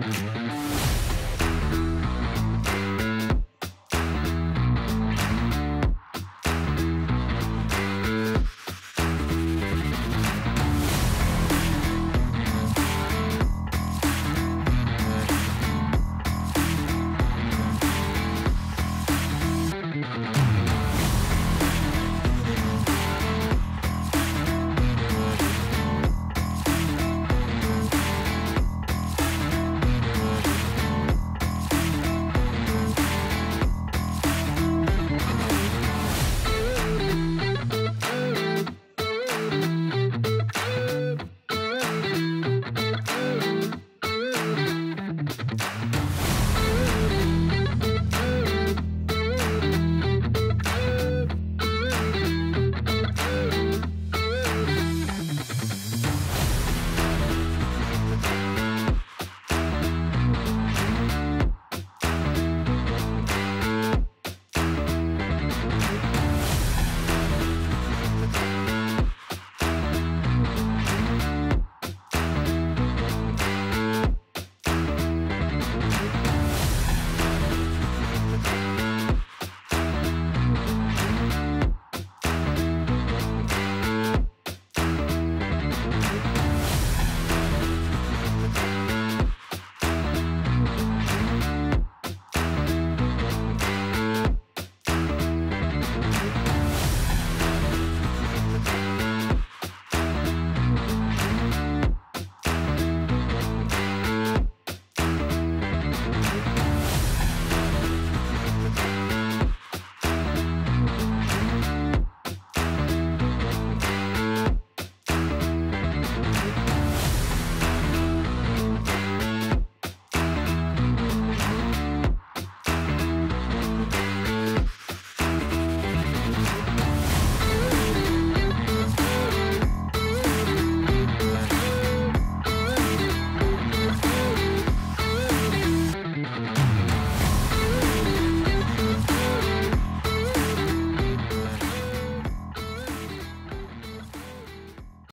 Mm-hmm.